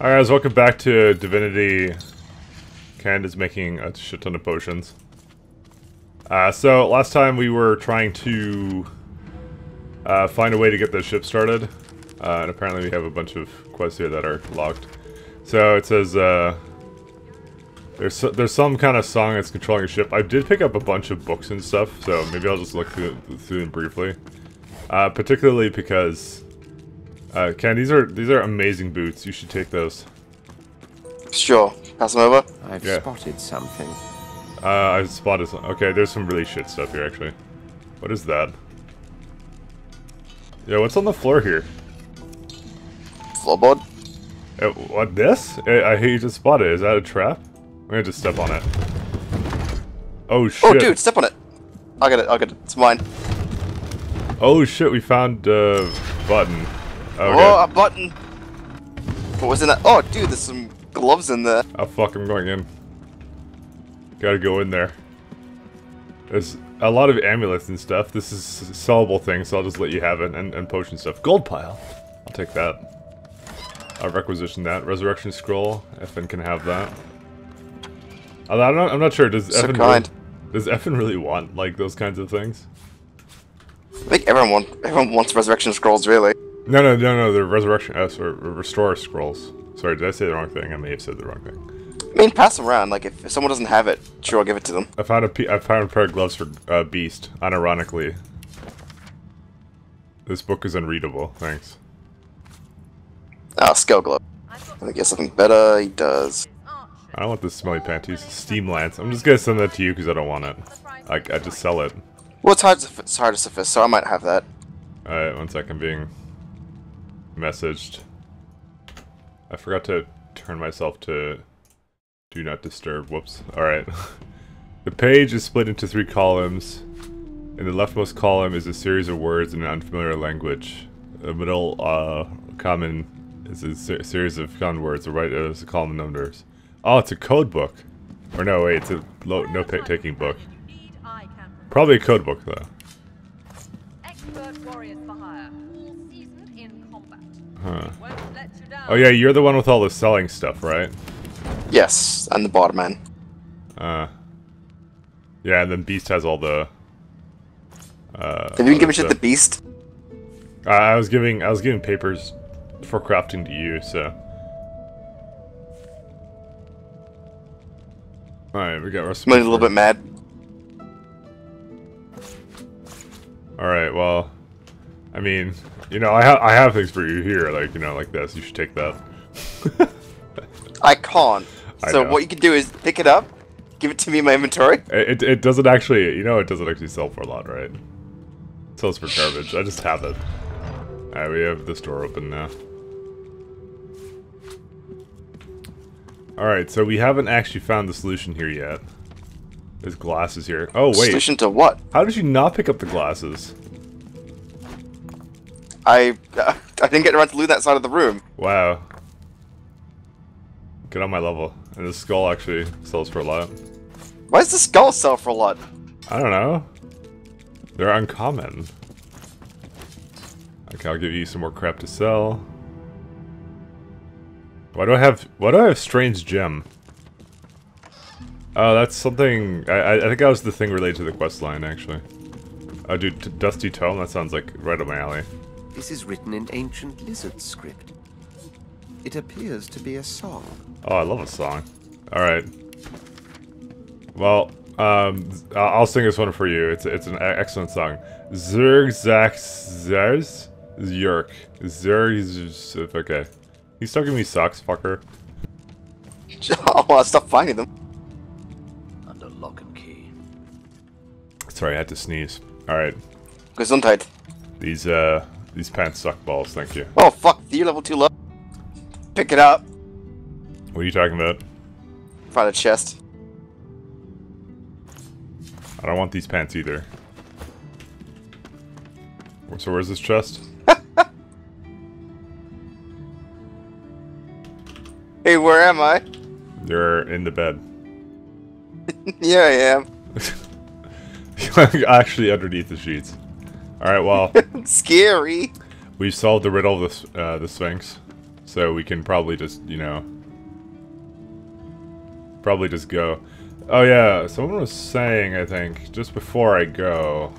Alright guys, welcome back to Divinity. Canda's making a shit ton of potions. Uh, so, last time we were trying to uh, find a way to get the ship started. Uh, and apparently we have a bunch of quests here that are locked. So it says, uh, there's, there's some kind of song that's controlling a ship. I did pick up a bunch of books and stuff, so maybe I'll just look through, through them briefly. Uh, particularly because uh, Ken, these are these are amazing boots. You should take those. Sure. Pass them over. I've Yeah. spotted something. Uh, I spotted some. Okay, there's some really shit stuff here, actually. What is that? Yeah, what's on the floor here? Floorboard. Uh, what, this? I, I hate you just spotted it. Is that a trap? I'm gonna just step on it. Oh, shit. Oh, dude, step on it. I'll get it. I'll get it. It's mine. Oh, shit, we found a button. Okay. Oh, oh a button. What was in that? Oh, dude, there's some gloves in there. Oh, fuck, I'm going in. Gotta go in there. There's a lot of amulets and stuff. This is sellable thing, so I'll just let you have it. And, and potion stuff. Gold pile. I'll take that. I'll requisition that. Resurrection scroll. Ifan can have that. I'm not, I'm not sure. Does So Ifan kind. Really, does Ifan really want like those kinds of things? I think everyone everyone wants resurrection scrolls, really. No, no, no, no. The resurrection, uh, sorry, restore scrolls. Sorry, did I say the wrong thing? I may have said the wrong thing. I mean, pass them around. Like, if, if someone doesn't have it, sure, I'll give it to them. I found a pe- I found a pair of gloves for uh, Beast. Unironically, this book is unreadable. Thanks. Ah, scale glove. I think he has something better. He does. I don't want this smelly panties. Steam lance. I'm just gonna send that to you because I don't want it. Like I just sell it. Well, it's hard to it's hard to suffice, so I might have that. Alright, one second. Being messaged. I forgot to turn myself to do not disturb. Whoops. Alright. the page is split into three columns. In the leftmost column is a series of words in an unfamiliar language. The middle uh, common is a se- series of common words. The right is a column of numbers. Oh, it's a code book. Or no, wait, it's a note-taking book. Probably a code book, though. Huh. Won't let you down. Oh yeah, you're the one with all the selling stuff, right? Yes, and the bottom man. Uh. Yeah, and then Beast has all the. Uh, Have you been other giving shit the beast? Uh, I was giving I was giving papers for crafting to you, so. Alright, we got recipe. I'm a little bit mad. Alright, well, I mean, you know, I have I have things for you here, like you know, like this. You should take that. I can't. I So know. what you can do is pick it up, give it to me in my inventory. It, it, it doesn't actually, you know, it doesn't actually sell for a lot, right? It sells for garbage. I just have it. Alright, we have this door open now. Alright, so we haven't actually found the solution here yet. There's glasses here. Oh, wait. Solution to what? How did you not pick up the glasses? I I didn't get around to loot that side of the room. Wow. Get on my level. And the skull actually sells for a lot. Why does the skull sell for a lot? I don't know. They're uncommon. Okay, I'll give you some more crap to sell. Why do I have... Why do I have strange gem? Oh, that's something... I, I I think that was the thing related to the quest line, actually. Oh, dude, Dusty Tome? That sounds like right up my alley. This is written in ancient lizard script. It appears to be a song. Oh, I love a song. Alright. Well, um, I- I'll sing this one for you. It's it's an e- excellent song. Zerg Zach Zers Zerk Zerg Okay. he's still give me socks, fucker. Oh, I stopped to finding them. Under lock and key. Sorry, I had to sneeze. Alright. Gesundheit. These uh these pants suck balls, thank you. Oh fuck, you're level too low. Pick it up. What are you talking about? Find a chest. I don't want these pants either. So where's this chest? Hey, where am I? You're in the bed. yeah, I am. Actually underneath the sheets. Alright, well, Scary. we solved the riddle of the, uh, the Sphinx. So we can probably just, you know, probably just go. Oh yeah, someone was saying, I think, just before I go.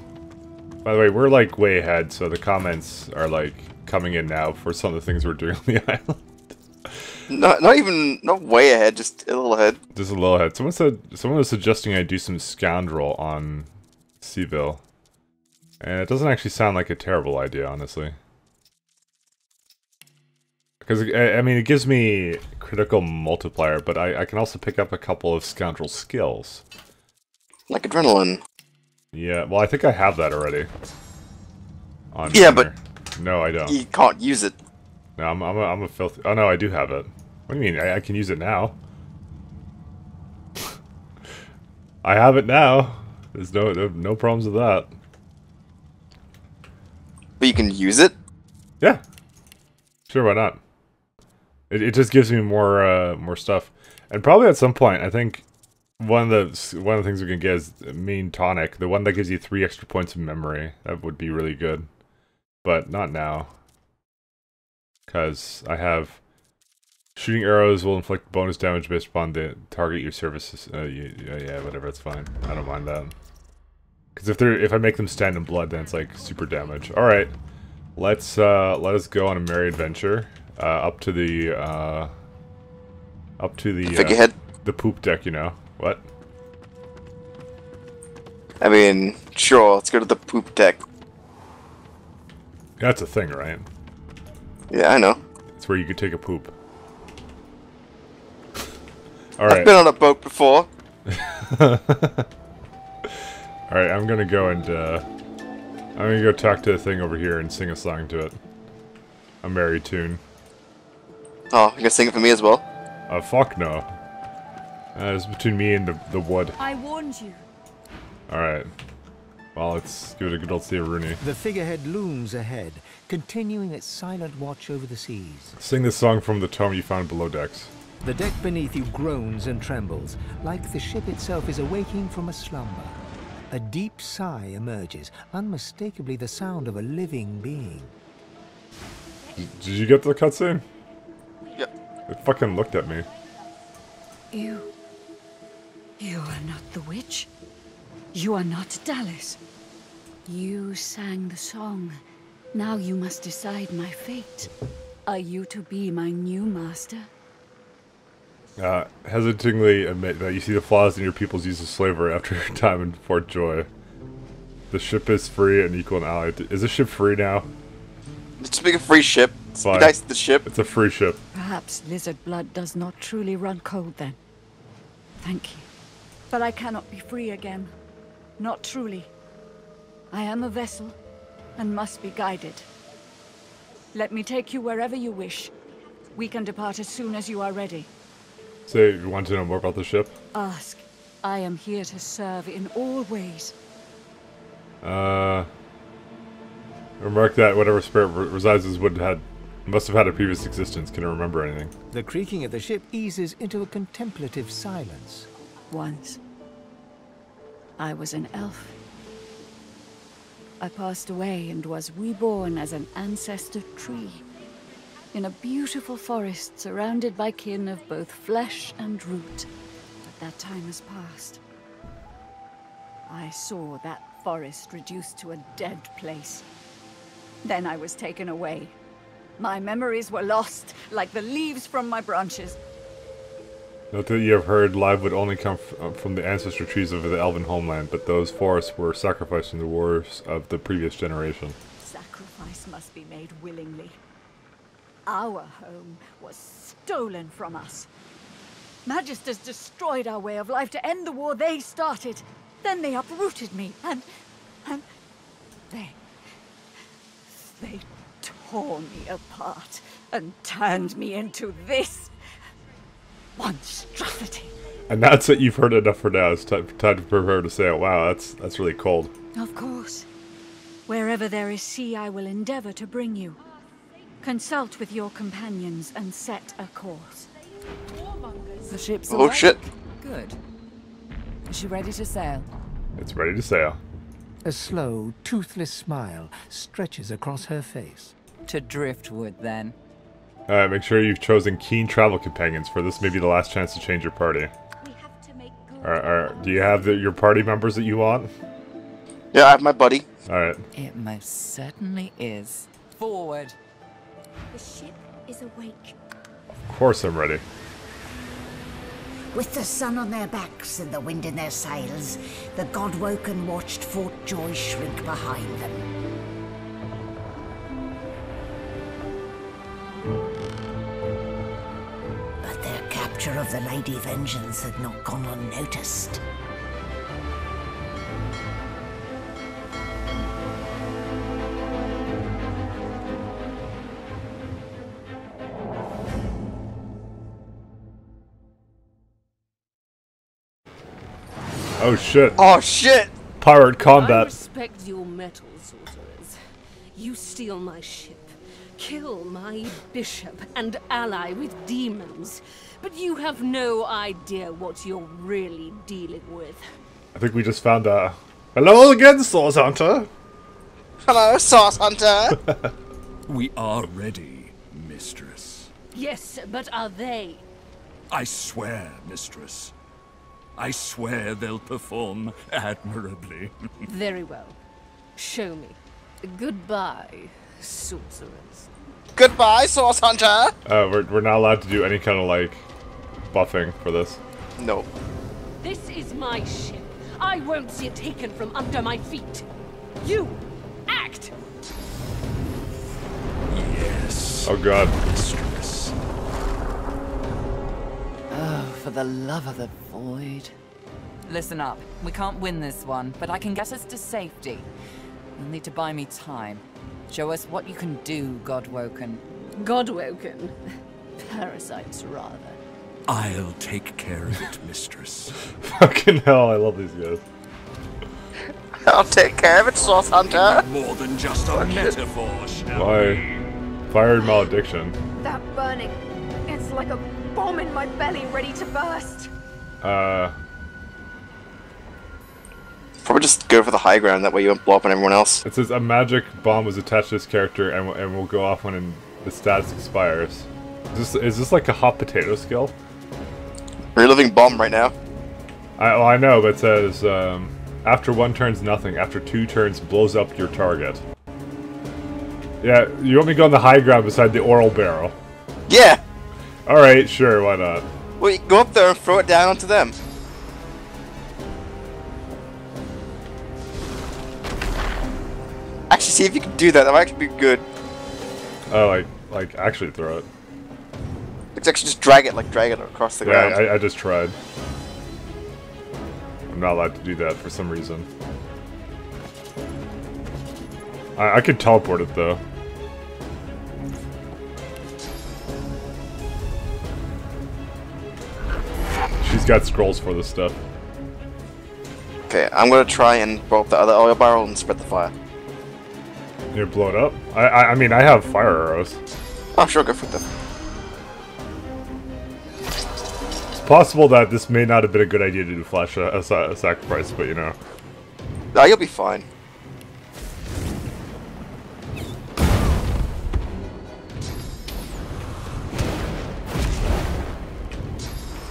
By the way, we're like way ahead, so the comments are like coming in now for some of the things we're doing on the island. Not, not even, not way ahead, just a little ahead. Just a little ahead. Someone said, someone was suggesting I do some scoundrel on Sebille. And it doesn't actually sound like a terrible idea, honestly. Because, I, mean, it gives me critical multiplier, but I, I can also pick up a couple of scoundrel skills. Like adrenaline. Yeah, well, I think I have that already. On Yeah, but- No, I don't. You can't use it. No, I'm, I'm, a, I'm a filthy... Oh, no, I do have it. What do you mean? I, I can use it now. I have it now. There's no no problems with that. But you can use it? Yeah. Sure, why not? It, it just gives me more uh, more stuff. And probably at some point, I think one of the one of the things we can get is mean tonic, the one that gives you three extra points of memory. That would be really good, but not now, because I have shooting arrows will inflict bonus damage based upon the target your services. Uh, yeah, whatever, it's fine. I don't mind that. Because if they're if I make them stand in blood, then it's like super damage. All right, let's uh, let us go on a merry adventure uh, up to the uh, up to the uh, Figurehead? the poop deck. You know what? I mean, sure, let's go to the poop deck. That's a thing, right? Yeah, I know. It's where you could take a poop. All I've been on a boat before. all right. I'm gonna go and uh, I'm gonna go talk to the thing over here and sing a song to it. A merry tune. Oh, you gonna sing it for me as well? Uh, fuck no. Uh, it's between me and the, the wood. I warned you. Alright. Well, let's give it a good old see Rooney. The figurehead looms ahead, continuing its silent watch over the seas. Sing this song from the tome you found below decks. The deck beneath you groans and trembles, like the ship itself is awaking from a slumber. A deep sigh emerges, unmistakably the sound of a living being. Did you get the cutscene? Yep. It fucking looked at me. You. You are not the witch. You are not Dallis. You sang the song. Now you must decide my fate. Are you to be my new master? Uh, hesitatingly admit that you see the flaws in your people's use of slavery after your time in Fort Joy. The ship is free and equal and allied. Is the ship free now? Just make a free ship. Just be nice to the ship. It's a free ship. Perhaps lizard blood does not truly run cold then. Thank you. But I cannot be free again. Not truly. I am a vessel and must be guided. Let me take you wherever you wish. We can depart as soon as you are ready. So, you want to know more about the ship? Ask. I am here to serve in all ways. Uh, remark that whatever spirit resides in wood had must have had a previous existence. Can I remember anything? The creaking of the ship eases into a contemplative silence. Once. I was an elf. I passed away and was reborn as an ancestor tree. In a beautiful forest surrounded by kin of both flesh and root. But that time has passed. I saw that forest reduced to a dead place. Then I was taken away. My memories were lost, like the leaves from my branches. Note that you have heard live would only come uh, from the ancestor trees of the elven homeland, but those forests were sacrificed in the wars of the previous generation. Sacrifice must be made willingly. Our home was stolen from us. Magisters destroyed our way of life to end the war they started. Then they uprooted me, and... and... they... they tore me apart and turned me into this... monstrosity. And that's it. You've heard enough for now. It's time, time to prepare to sail. Wow, that's that's really cold. Of course. Wherever there is sea, I will endeavor to bring you. Consult with your companions and set a course. The ship's Oh awake. shit. Good. Is she ready to sail? It's ready to sail. A slow, toothless smile stretches across her face. To driftwood, then. Uh, make sure you've chosen keen travel companions, for this may be the last chance to change your party. We have to make good. Alright, alright. Do you have the, your party members that you want? Yeah, I have my buddy. Alright. It most certainly is. Forward. The ship is awake. Of course I'm ready. With the sun on their backs and the wind in their sails, the Godwoken watched Fort Joy shrink behind them. But their capture of the Lady Vengeance had not gone unnoticed. Oh shit. Oh shit! Pirate combat. I combat. respect your mettle, sorcerers. You steal my ship, kill my bishop, and ally with demons. But you have no idea what you're really dealing with. I think we just found uh Hello again, Source Hunter! Hello, Sauce Hunter! We are ready, mistress. Yes, but are they? I swear, mistress. I swear they'll perform admirably. Very well. Show me. Goodbye, sorcerers. Goodbye, Sauce Hunter! Uh, we're, we're not allowed to do any kind of like buffing for this. No. This is my ship. I won't see it taken from under my feet. You, act! yes, Oh god. Mistress. Oh, for the love of the void. Listen up. We can't win this one, but I can get us to safety. You'll need to buy me time. Show us what you can do, Godwoken. Godwoken. Parasites, rather. I'll take care of it, mistress. Fucking hell, I love these guys. I'll take care of it, Sauce Hunter! More than just a metaphor, shall Why? we? Fire malediction. That burning. It's like a bomb in my belly ready to burst. Uh, Probably just go for the high ground, that way you won't blow up on everyone else. it says a magic bomb was attached to this character and, will- and will go off when in, the status expires. Is this, is this like a hot potato skill? We're living bomb right now. I, well, I know, but it says um, after one turns nothing, after two turns blows up your target. Yeah, you want me to go on the high ground beside the oral barrel? Yeah! Alright, sure, why not? Well, go up there and throw it down onto them. Actually, see if you can do that. That might actually be good. Oh, like, like actually throw it. It's actually just drag it, like drag it across the Yeah, ground. I, I just tried. I'm not allowed to do that for some reason. I, I could teleport it though. Got scrolls for this stuff. Okay, I'm gonna try and blow up the other oil barrel and spread the fire. You're it up? I, I, I mean, I have fire arrows. Oh, sure, go for them. It's possible that this may not have been a good idea to do flash a, a, a sacrifice, but you know. Ah, you'll be fine.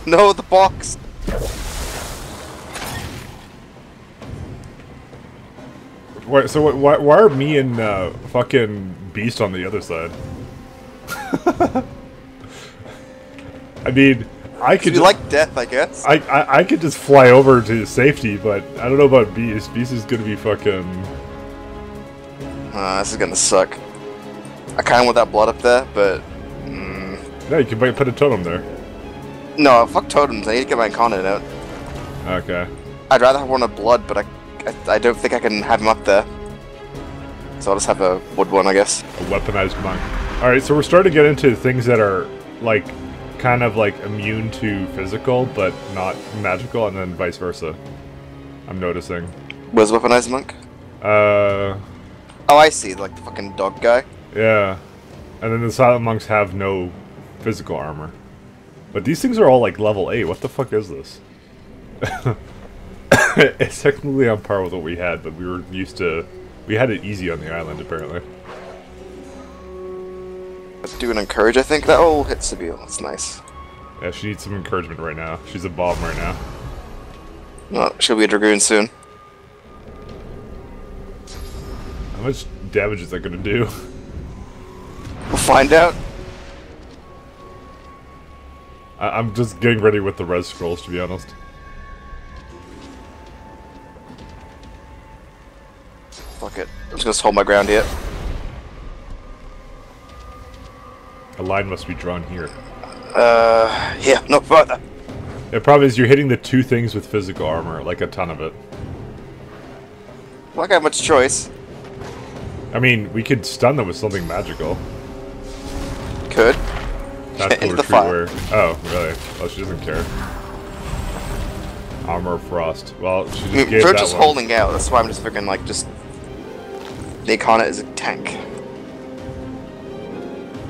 No, the box! Wait, so why, why are me and uh, fucking Beast on the other side? I mean, I could you like death, I guess. I, I I could just fly over to safety, but I don't know about Beast. Beast is gonna be fucking. Ah, this is gonna suck. I kinda want that blood up there, but... Mm, No, you can put put a totem there. No, fuck totems. I need to get my incarnate out. Okay. I'd rather have one of blood, but I, I, I don't think I can have him up there. So I'll just have a wood one, I guess. A weaponized monk. All right, so we're starting to get into things that are like kind of like immune to physical, but not magical, and then vice versa. I'm noticing. Where's weaponized monk? Uh, Oh, I see, like the fucking dog guy. yeah. And then the silent monks have no physical armor. But these things are all like level 8. What the fuck is this? it's technically on par with what we had, but we were used to... We had it easy on the island, apparently. Let's do an encourage, I think. That will hit Sebille. That's nice. Yeah, she needs some encouragement right now. She's a bomb right now. Well, she'll be a Dragoon soon. How much damage is that gonna do? We'll find out. I I'm just getting ready with the res scrolls, to be honest. Fuck it. I'm just gonna hold my ground here. A line must be drawn here. Uh, yeah, no further. The problem is you're hitting the two things with physical armor, like a ton of it. Well, I got much choice. I mean, we could stun them with something magical. Could. Into the retreat fire. where... Oh, really? Oh, she doesn't care. Armor Frost. Well, she I just mean, gave they're just one. holding out. That's why I'm just freaking like, just. Nikon it as a tank.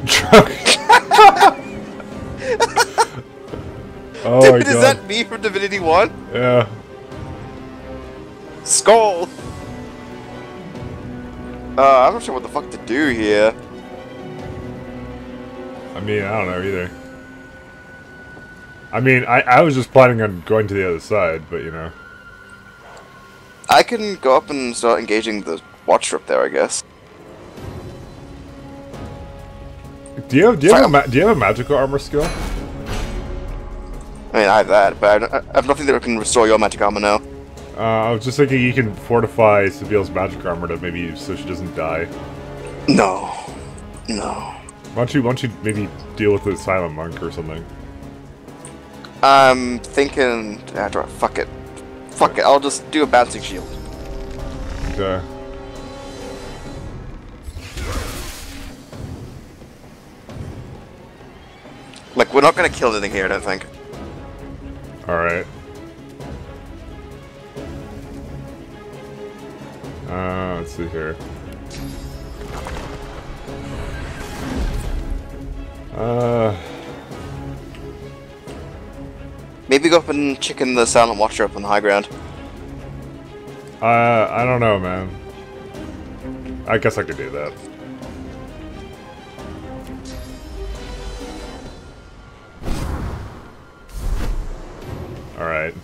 Oh Dude, is that me from Divinity 1? Yeah. Skull! Uh, I'm not sure what the fuck to do here. I mean, I don't know either. I mean, I, I was just planning on going to the other side, but you know. I can go up and start engaging the watcher up there, I guess. Do you have do you have a ma- do you have a magical armor skill? I mean, I have that, but I don't- I have nothing that can restore your magic armor now. Uh, I was just thinking you can fortify Sebille's magic armor to maybe so she doesn't die. No. No. Why don't you why don't you maybe deal with the silent monk or something? I'm thinking. Ah, fuck it. Fuck it, I'll just do a bouncing shield. Okay. Like, we're not gonna kill anything here, I don't think. Alright. Uh, let's see here. Uh, Maybe go up and chicken the Silent Watcher up on the high ground. uh, I don't know, man. I guess I could do that. Alright.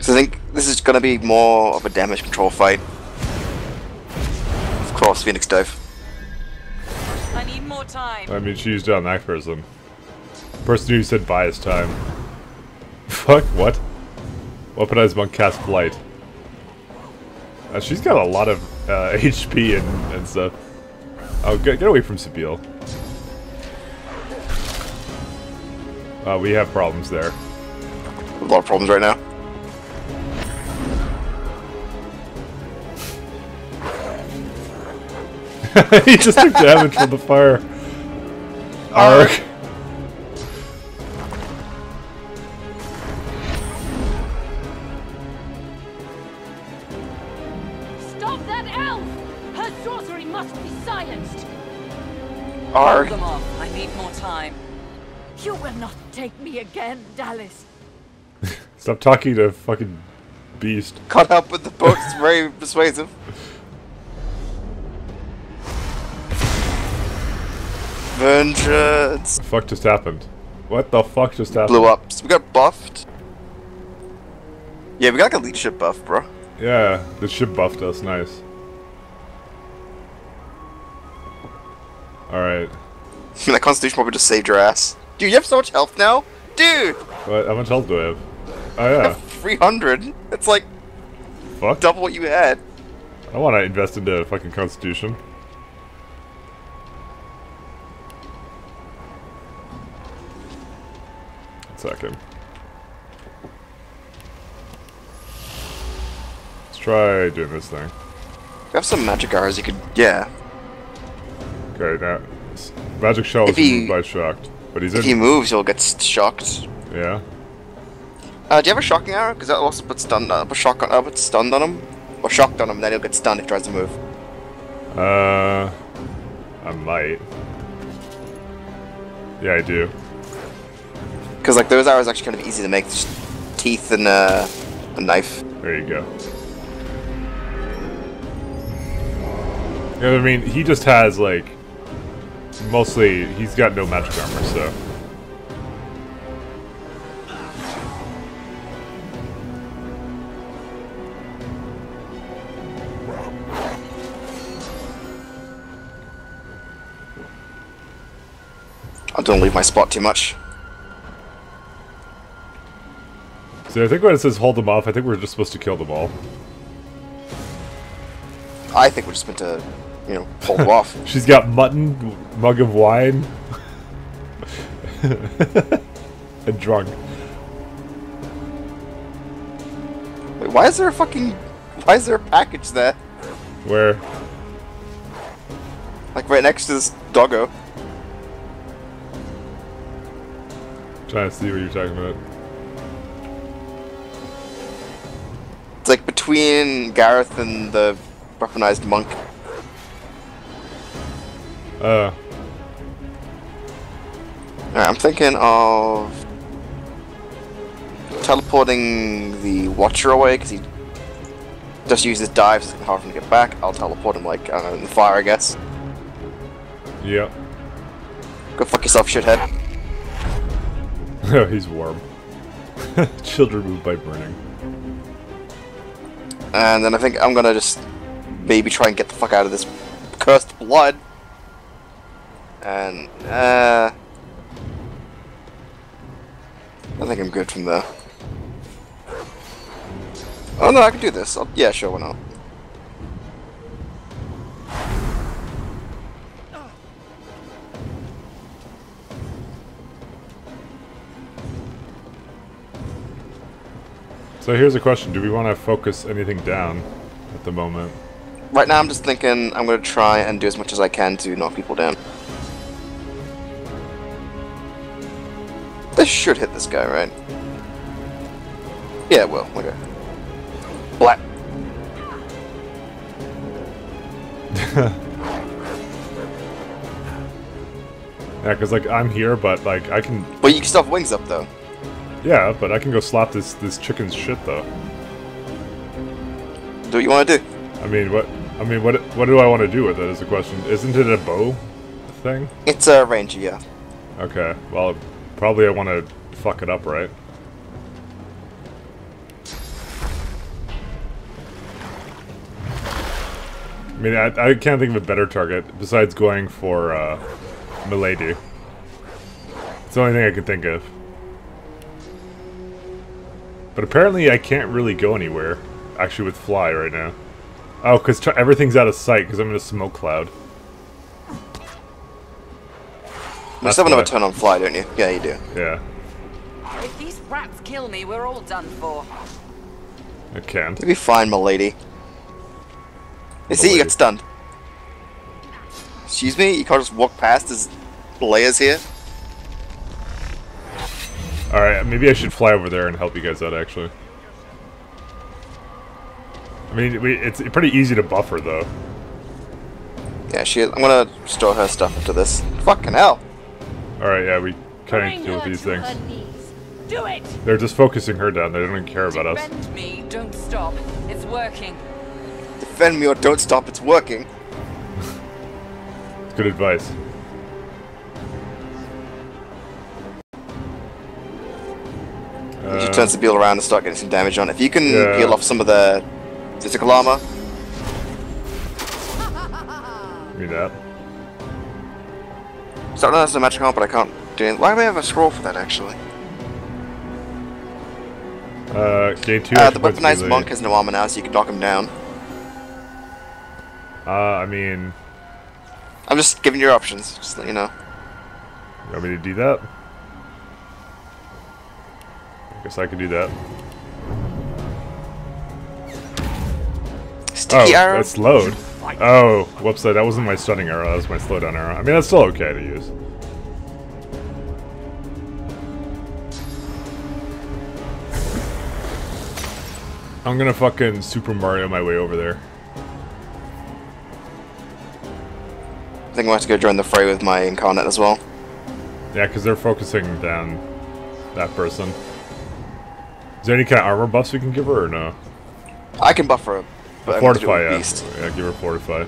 So I think this is gonna be more of a damage control fight. Of course, Phoenix Dive. I time. I mean, she used it on that person. Person who said bias time. Fuck, what? Weaponized monk cast blight. Uh, she's got a lot of uh, HP and, and stuff. Oh, get, get away from Sebille. Uh, we have problems there. A lot of problems right now. he just took damage from the fire. Ark. Stop that elf! Her sorcery must be silenced! Hold them off. I need more time. You will not take me again, Dallis. Stop talking to fucking beast. Caught up with the boat, it's very persuasive. Vengeance! fuck just happened? What the fuck just happened? Blew up. So we got buffed. Yeah, we got like a leadership buff, bro. Yeah, the ship buffed us. Nice. Alright. that Constitution probably just saved your ass. Dude, you have so much health now? Dude! What? How much health do I have? Oh yeah. 300? It's like Fuck. double what you had. I want to invest into fucking Constitution. Second. Let's try doing this thing. You have some magic arrows you could. Yeah. Okay, now magic shell is If he- removed by shocked, but he's If in. he moves, you'll get shocked. Yeah. Uh, do you have a shocking arrow? Because that also puts stun, uh, put shock on, uh, put stunned on him, or shocked on him. Then he'll get stunned if he tries to move. Uh, I might. Yeah, I do. Because like those arrows are actually kind of easy to make. Just teeth and uh, a knife. There you go. You know I mean? He just has, like, mostly, he's got no magic armor, so. I don't leave my spot too much. So I think when it says hold them off, I think we're just supposed to kill them all. I think we're just meant to, you know, hold them off. She's got mutton, mug of wine, and drunk. Wait, why is there a fucking... Why is there a package there? Where? Like right next to this doggo. Trying to see what you're talking about. Between Gareth and the weaponized monk. Uh. Alright, I'm thinking of teleporting the Watcher away because he just uses dives. It's hard for him to get back. I'll teleport him like I don't know in the fire, I guess. Yep. Go fuck yourself, shithead. Oh, he's warm. Children move by burning. And then I think I'm gonna just maybe try and get the fuck out of this cursed blood. And uh, I think I'm good from there. Oh no, I can do this. I'll, yeah, sure, why not? So here's a question: Do we want to focus anything down at the moment? Right now, I'm just thinking I'm gonna try and do as much as I can to knock people down. This should hit this guy, right? Yeah, it will. Okay. Black. Yeah, because like I'm here, but like I can. But you can still have wings up though. Yeah, but I can go slap this this chicken's shit though. Do what you want to do. I mean, what? I mean, what? What do I want to do with it? Is the question. Isn't it a bow thing? It's a ranger, yeah. Okay. Well, probably I want to fuck it up, right? I mean, I, I can't think of a better target besides going for uh, Milady. It's the only thing I can think of. But apparently I can't really go anywhere, actually, with Fly right now. Oh, because everything's out of sight because I'm in a smoke cloud. You still have another turn on Fly, don't you? Yeah, you do. Yeah, If these rats kill me, we're all done for. I can't. You'll be fine, milady. You see, you got stunned. Excuse me? You can't just walk past as Leia's here? Alright, maybe I should fly over there and help you guys out, actually. I mean, we, it's pretty easy to buffer, though. Yeah, she. I'm gonna store her stuff into this. Fucking hell. Alright, yeah, we kind Bring of deal with these things. Do it! They're just focusing her down. They don't even care about us. Defend me, don't stop. It's working. Defend me or don't stop, it's working. Good advice. Uh, turns the beetle around and start getting some damage on. If you can Yeah. peel off some of the physical armor, Give me that. so I know that's a magic armor, but I can't do anything. Why do I have a scroll for that actually? Uh, gain two Uh, the weaponized monk has no armor now, so you can knock him down. Uh, I mean, I'm just giving you options, just let you know. you want me to do that? I guess I could do that. Sticky oh, arrow? that's load. Oh, whoops, that wasn't my stunning arrow, that was my slowdown arrow. I mean, that's still okay to use. I'm gonna fucking Super Mario my way over there. I think I'm to have to go join the fray with my incarnate as well. Yeah, because they're focusing down that person. Is there any kind of armor buffs we can give her or no? I can buff her, but I'm going to do it Fortify, yeah. Beast. Yeah, give her Fortify.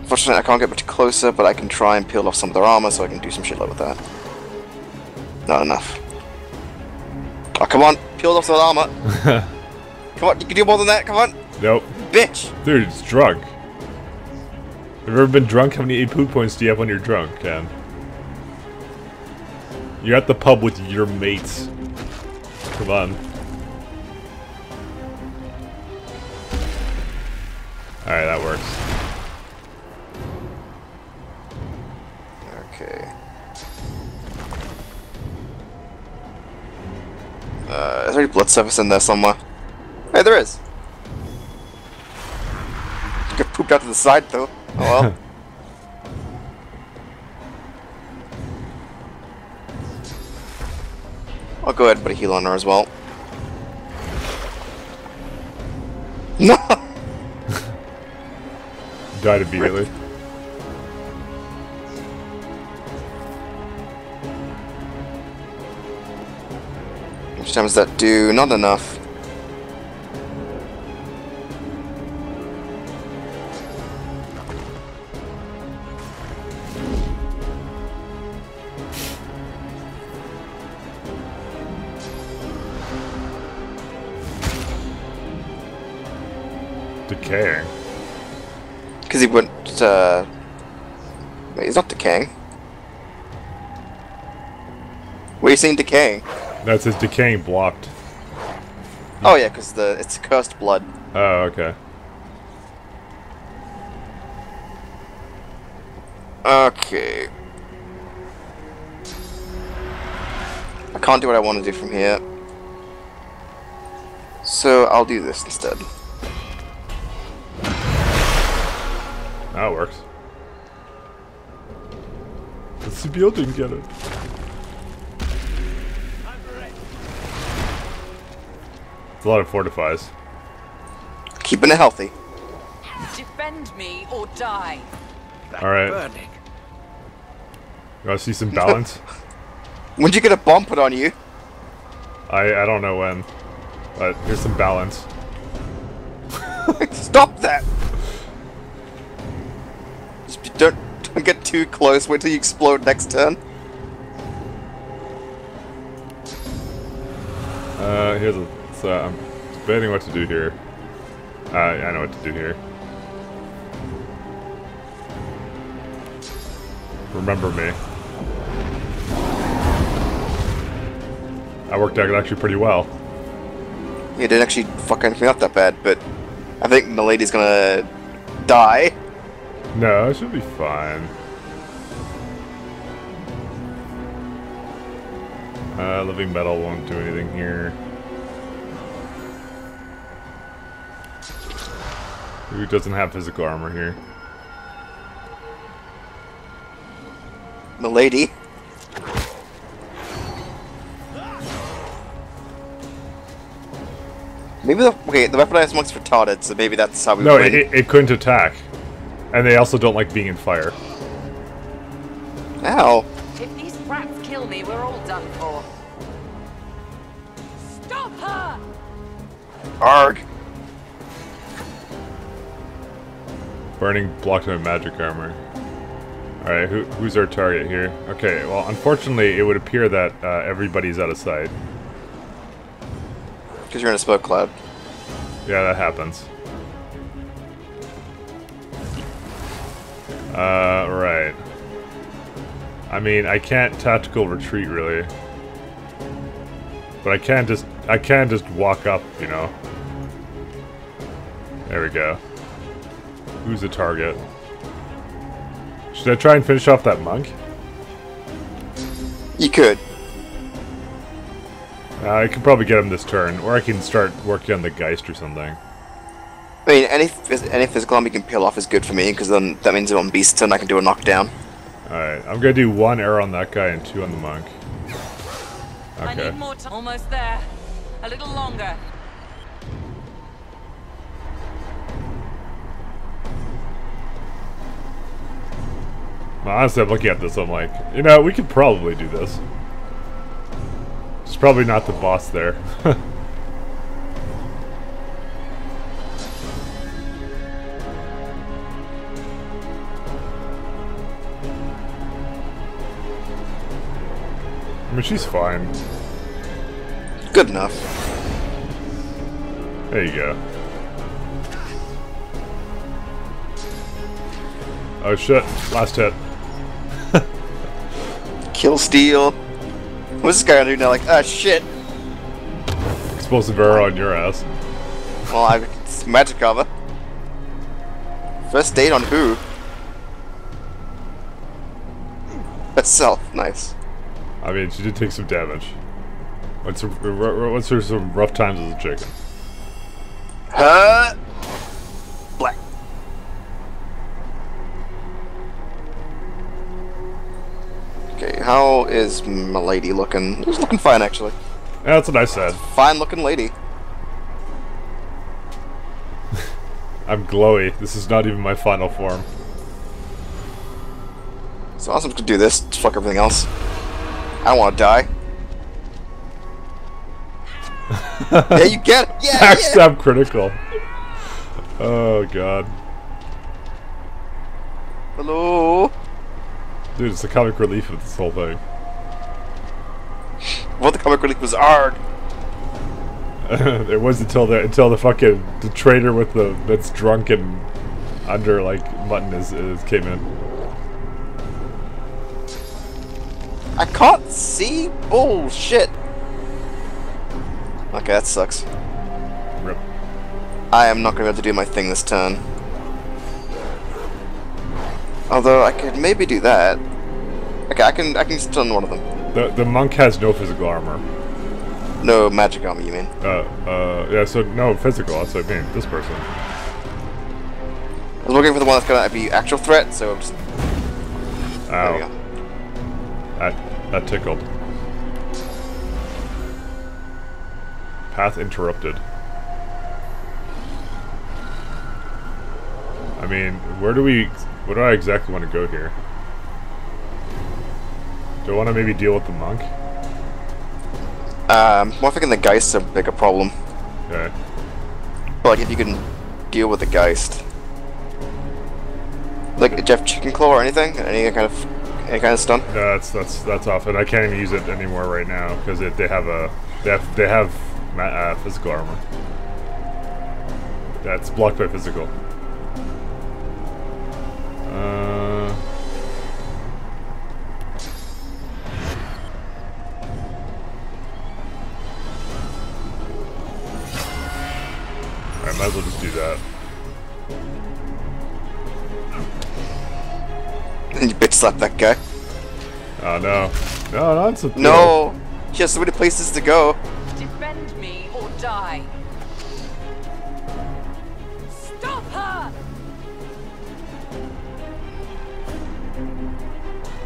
Unfortunately, I can't get much closer, but I can try and peel off some of their armor so I can do some shit with that. Not enough. Oh, come on, peel off some armor. come on, you can do more than that, come on. Nope. Bitch! Dude, it's drunk. Have you ever been drunk? How many AP points do you have when you're drunk, Ken? You're at the pub with your mates. Come on. Alright, that works. Okay. Uh, is there any blood surface in there somewhere? Hey, there is! Get pooped out to the side, though. Oh well. I'll go ahead and put a heal on her as well. No! Died immediately. How much damage does that do? Not enough. What are you saying decaying? That says decaying blocked. Oh yeah, because the it's cursed blood. Oh, okay. Okay. I can't do what I want to do from here. So I'll do this instead. That works. The CBO didn't get it. It's a lot of fortifies. Keeping it healthy. Defend me or die. Alright. You wanna see some balance? When'd you get a bomb put on you? I, I don't know when. But here's some balance. Stop that! Just don't, don't get too close. Wait till you explode next turn. Uh, here's a. I'm debating what to do here. Uh, I know what to do here. Remember me. I worked out actually pretty well. You didn't actually fuck anything up that bad, but I think the lady's gonna die. No, it should be fine. Uh, living metal won't do anything here. Who doesn't have physical armor here? Milady. Maybe the okay, the weaponized monk's retarded, so maybe that's how we No, it, it, it couldn't attack. And they also don't like being in fire. Ow. If these rats kill me, we're all done for. Stop her! Arg. Burning blocked my magic armor. Alright, who, who's our target here? Okay, well, unfortunately, it would appear that uh, everybody's out of sight. Because you're in a smoke cloud. Yeah, that happens. Uh, right. I mean, I can't tactical retreat, really. But I can just, I can just walk up, you know. There we go. Who's the target? Should I try and finish off that monk? You could. Uh, I could probably get him this turn, or I can start working on the Geist or something. I mean, any any physical armor you can peel off is good for me, because then that means on beast turn I can do a knockdown. Alright, I'm gonna do one arrow on that guy and two on the monk. I Okay. need more time. Almost there. A little longer. honestly, I'm looking at this, I'm like, you know, we could probably do this. It's probably not the boss there. I mean, she's fine. Good enough. There you go. Oh shit, last hit. Kill steal. What's this guy gonna do now? Like, ah, shit. Explosive arrow on your ass. Well, I it's magic cover. First date on who? Herself. Nice. I mean, she did take some damage. What's what's her some rough times as a chicken? Huh? How is my lady looking? She's looking fine, actually. Yeah, that's what I said. Fine looking lady. I'm glowy. This is not even my final form. So awesome to do this. Just fuck everything else. I don't want to die. yeah, you get it. Yeah, Backstab yeah. critical. Oh god. Hello. Dude, it's the comic relief of this whole thing. Well, the comic relief was Arg. it was until the until the fucking the trader with the that's drunk and under like mutton is, is came in. I can't see. Bullshit. Okay, that sucks. Rip. I am not gonna be able to do my thing this turn. Although I could maybe do that. Okay, I can I can stun one of them. The the monk has no physical armor. No magic armor, you mean? Uh uh yeah, so no physical, that's what I mean. This person. I was looking for the one that's gonna be actual threat, so I'm just Ow. That that tickled. Path interrupted. I mean, where do we where do I exactly want to go here? Do I want to maybe deal with the monk? Um, well, I'm thinking the Geist's a bigger problem. Okay. But like, if you can deal with the Geist, like Jeff Chicken Claw or anything, any kind of any kind of stun. No, that's that's that's off, and I can't even use it anymore right now because if they have a they have they have uh, physical armor. That's blocked by physical. Uh, I might as well just do that. And you bitch slap that guy. Oh no, no, not so. No, she has so many places to go. Defend me or die.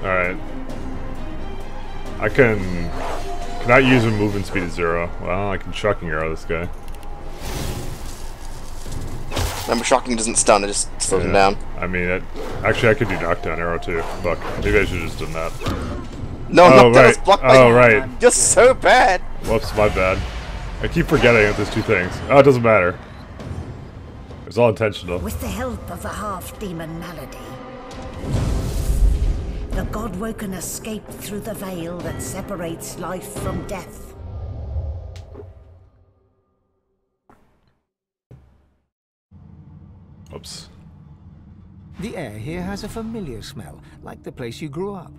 All right. I can cannot use a movement speed at zero. Well, I can shocking arrow this guy. Remember, shocking doesn't stun; it just slows him down. I mean, it, actually, I could do knockdown arrow too. Fuck, maybe I should have just done that. No, oh, knockdown right. is blocked by. Oh, right. You're so bad. Whoops, my bad. I keep forgetting that there's two things. Oh, it doesn't matter. It's all intentional. With the help of the half-demon malady, the Godwoken escaped through the veil that separates life from death. Oops. The air here has a familiar smell, like the place you grew up.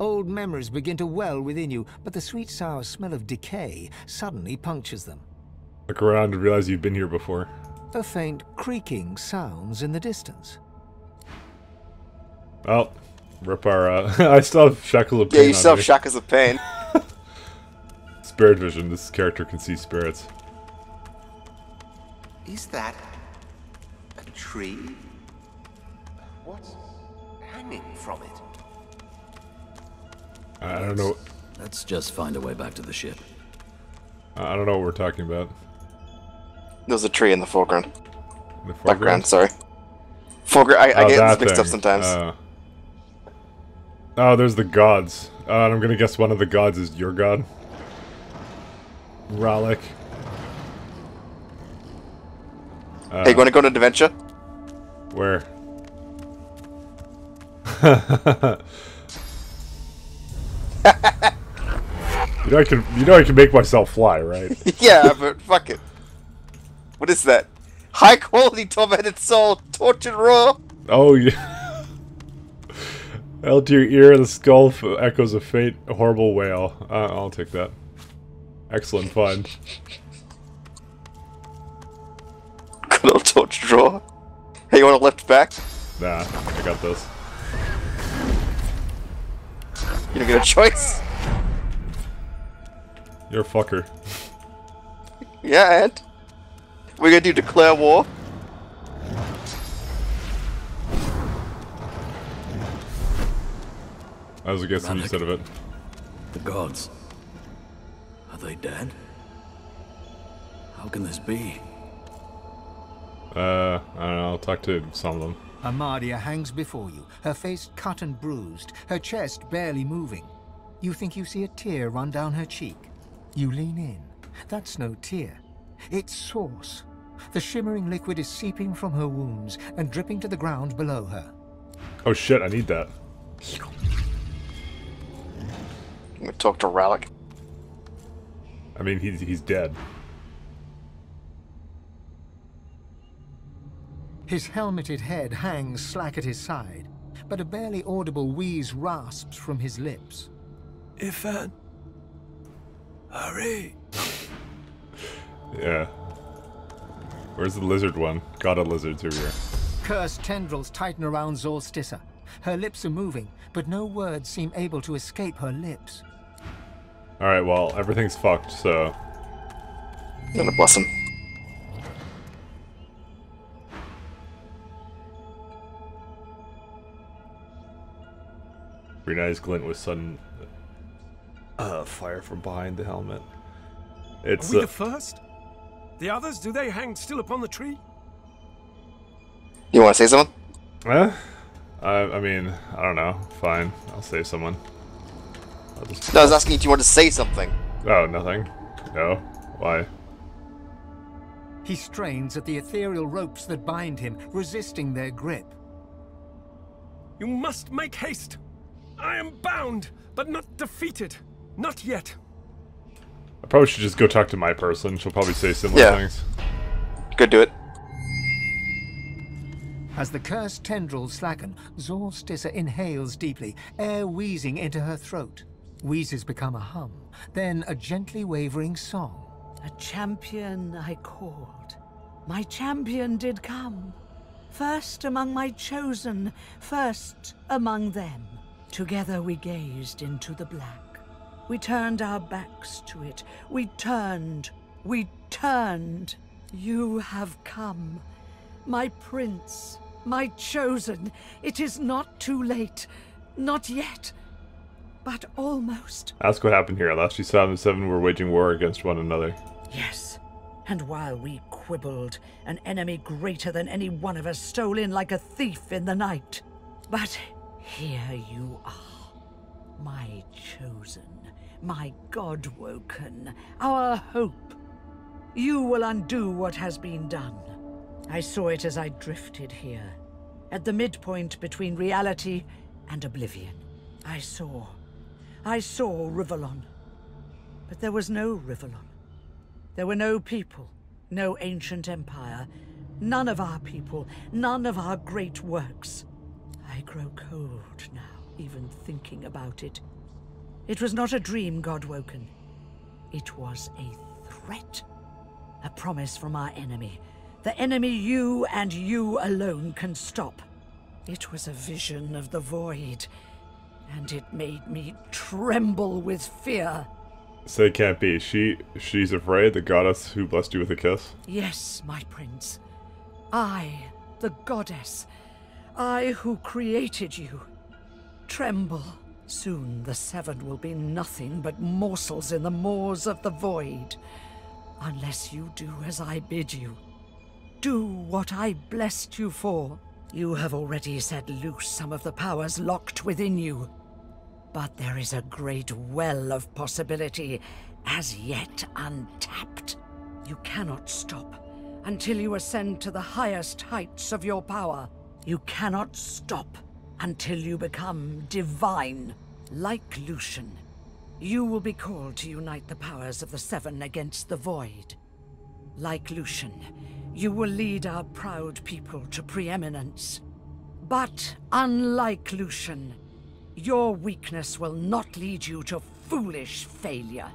Old memories begin to well within you, but the sweet sour smell of decay suddenly punctures them. Look around and realize you've been here before. A faint creaking sounds in the distance. Well, rip our. Uh, I still have shackles of pain. Yeah, you still have me. shackles of pain. Spirit vision. This character can see spirits. Is that a tree? What's hanging from it? I don't know. Let's just find a way back to the ship. I don't know what we're talking about. There's a tree in the foreground. The Background, sorry. Foreground. I, I Oh, get that this mixed up sometimes. Uh, oh, there's the gods. Uh, and I'm gonna guess one of the gods is your god. Rhalic. Uh, hey, you want to go on an adventure? Where? You know I can. You know I can make myself fly, right? yeah, but fuck it. What is that? High quality tormented soul, tortured raw. Oh yeah. Held to your ear, the skull echoes a faint, horrible wail. Uh, I'll take that. Excellent find. Good old tortured raw. Hey, you want a lift back? Nah, I got this. You don't get a choice. You're a fucker. Yeah, and we're gonna do declare war. I was guessing Rannick. instead of it. The gods. Are they dead? How can this be? Uh, I don't know. I'll talk to some of them. Amadia hangs before you, her face cut and bruised, her chest barely moving. You think you see a tear run down her cheek. You lean in. That's no tear. It's sauce. The shimmering liquid is seeping from her wounds and dripping to the ground below her. Oh shit! I need that. I'm gonna talk to Rhalic. I mean, he's he's dead. His helmeted head hangs slack at his side, but a barely audible wheeze rasps from his lips. Ifan. Uh, hurry. Yeah. Where's the lizard one? Got a lizard's over here. Cursed tendrils tighten around Zorl-Stissa. Her lips are moving, but no words seem able to escape her lips. Alright, well, everything's fucked, so... I'm gonna bless him. Green eyes glint with sudden... Uh, fire from behind the helmet. It's, Are we uh, the first? The others, do they hang still upon the tree? You want to say something? Eh? I, I mean, I don't know. Fine. I'll save someone. I'll just... No, I was asking if you wanted to say something. Oh, nothing. No. Why? He strains at the ethereal ropes that bind him, resisting their grip. You must make haste. I am bound, but not defeated. Not yet. I probably should just go talk to my person. She'll probably say similar Yeah. things. Go do it. As the cursed tendrils slacken, Zorl-Stissa inhales deeply, air wheezing into her throat. Wheezes become a hum, then a gently wavering song. A champion I called. My champion did come. First among my chosen, first among them. Together we gazed into the black. We turned our backs to it. We turned. We turned. You have come. My prince. My chosen. It is not too late. Not yet. But almost. Ask what happened here. Last you saw the seven were waging war against one another. Yes. And while we quibbled, an enemy greater than any one of us stole in like a thief in the night. But here you are, my chosen, my God woken, our hope. You will undo what has been done. I saw it as I drifted here, at the midpoint between reality and oblivion. I saw. I saw Rivellon. But there was no Rivellon. There were no people, no ancient empire, none of our people, none of our great works. I grow cold now, even thinking about it. It was not a dream, Godwoken. It was a threat. A promise from our enemy. The enemy you and you alone can stop. It was a vision of the void, and it made me tremble with fear. Say it can't be. She she's afraid, the goddess who blessed you with a kiss. Yes, my prince. I, the goddess. I who created you. Tremble. Soon the Seven will be nothing but morsels in the maws of the void. Unless you do as I bid you. Do what I blessed you for. You have already set loose some of the powers locked within you. But there is a great well of possibility as yet untapped. You cannot stop until you ascend to the highest heights of your power. You cannot stop until you become divine, like Lucian. You will be called to unite the powers of the Seven against the Void. Like Lucian, you will lead our proud people to preeminence. But unlike Lucian, your weakness will not lead you to foolish failure.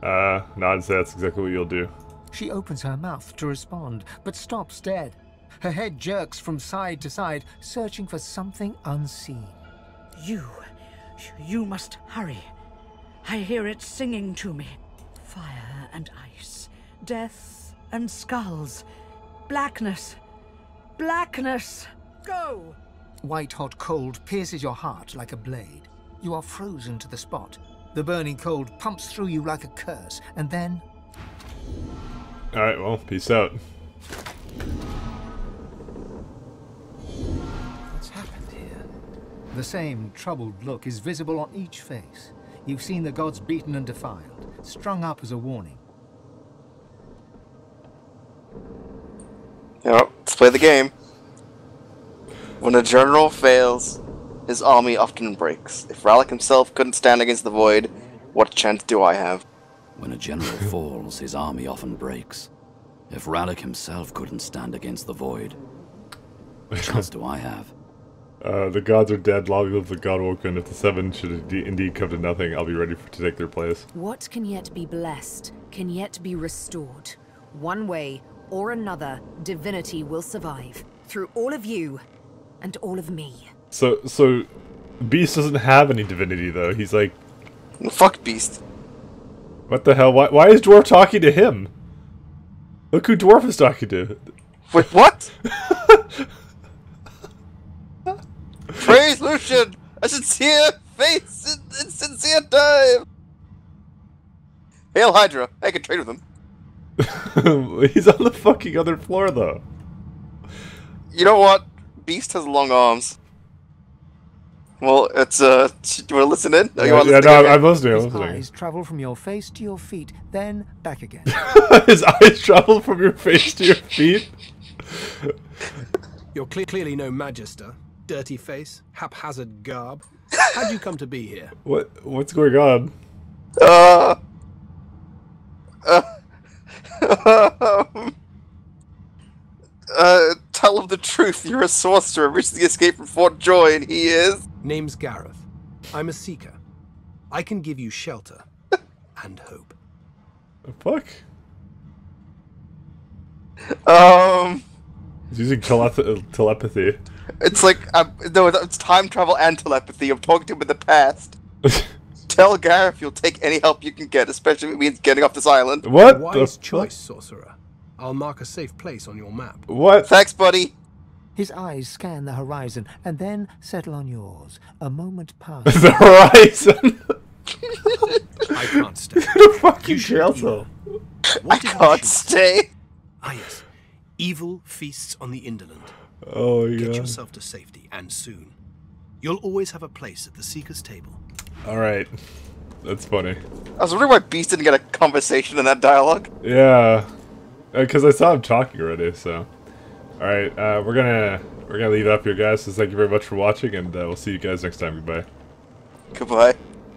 Uh, nod say that's exactly what you'll do. She opens her mouth to respond, but stops dead. Her head jerks from side to side, searching for something unseen. You, you must hurry. I hear it singing to me. Fire and ice, death and skulls, blackness, blackness. Go! White hot cold pierces your heart like a blade. You are frozen to the spot. The burning cold pumps through you like a curse, and then. Alright, well, peace out. What's happened here? The same troubled look is visible on each face. You've seen the gods beaten and defiled, strung up as a warning. You know, let's play the game. When a general fails, his army often breaks. If Rhalic himself couldn't stand against the Void, what chance do I have? When a general falls, his army often breaks. If Rhalic himself couldn't stand against the Void, what chance do I have? Uh, the gods are dead, long live the Godwoken. If the Seven should indeed, indeed come to nothing, I'll be ready for, to take their place. What can yet be blessed, can yet be restored. One way or another, divinity will survive. Through all of you, and all of me. So, so, Beast doesn't have any divinity, though. He's like... Fuck Beast. What the hell? Why, why is Dwarf talking to him? Look who Dwarf is talking to. Wait, what? Praise Lucian! A sincere face in, in sincere time! Hail Hydra! I can trade with him. He's on the fucking other floor, though. You know what? Beast has long arms. Well, it's uh. Do you want to listen in? Yeah, yeah, yeah no, I'm listening. I'm His listening. eyes travel from your face to your feet, then back again. His eyes travel from your face to your feet. You're cle clearly no magister. Dirty face, haphazard garb. How'd you come to be here? What? What's going on? Uh. Uh. uh, tell him the truth. You're a sorcerer, recently escaped from Fort Joy, and he is. Name's Gareth. I'm a seeker. I can give you shelter and hope. The fuck? Um. He's using telep telepathy. It's like um, no, it's time travel and telepathy. I'm talking to him in the past. Tell Gareth you'll take any help you can get, especially if it means getting off this island. What? Wise choice, sorcerer. I'll mark a safe place on your map. What? Thanks, buddy. His eyes scan the horizon and then settle on yours. A moment passes. the horizon. I can't stay. the fucking jail cell. I can't stay. Ah yes, evil feasts on the indolent. Oh yeah. Get yourself to safety, and soon. You'll always have a place at the Seeker's table. All right, that's funny. I was wondering why Beast didn't get a conversation in that dialogue. Yeah, because I saw him talking already. So, all right, uh, we're gonna we're gonna leave it up here, guys. So thank you very much for watching, and uh, we'll see you guys next time. Goodbye. Goodbye.